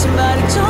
somebody told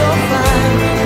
so fine.